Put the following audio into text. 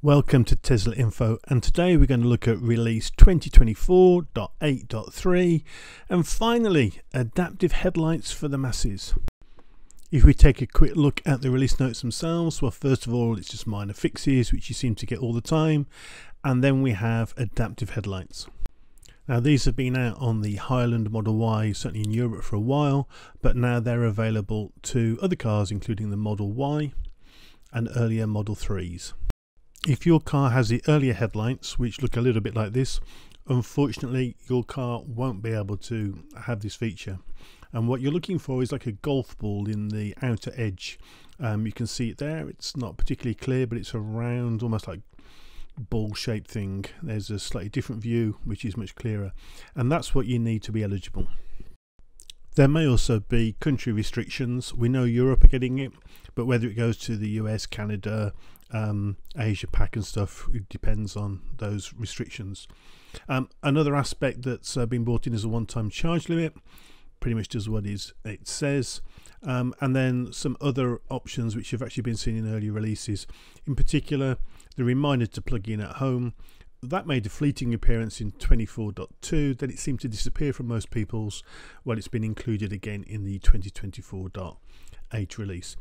Welcome to Tesla Info and today we're going to look at release 2024.8.3 and finally adaptive headlights for the masses. If we take a quick look at the release notes themselves, well first of all it's just minor fixes which you seem to get all the time and then we have adaptive headlights. Now these have been out on the Highland Model Y certainly in Europe for a while but now they're available to other cars including the Model Y and earlier Model 3s. If your car has the earlier headlights, which look a little bit like this, unfortunately your car won't be able to have this feature. And what you're looking for is like a golf ball in the outer edge. Um, you can see it there. It's not particularly clear, but it's a round, almost like ball shaped thing. There's a slightly different view, which is much clearer. And that's what you need to be eligible. There may also be country restrictions. We know Europe are getting it, but whether it goes to the US, Canada, um, Asia Pac and stuff, it depends on those restrictions. Um, another aspect that's uh, been brought in is a one-time charge limit. Pretty much does what is it says. Um, and then some other options which have actually been seen in early releases. In particular, the reminder to plug in at home that made a fleeting appearance in 24.2 then it seemed to disappear from most people's well it's been included again in the 2024.8 release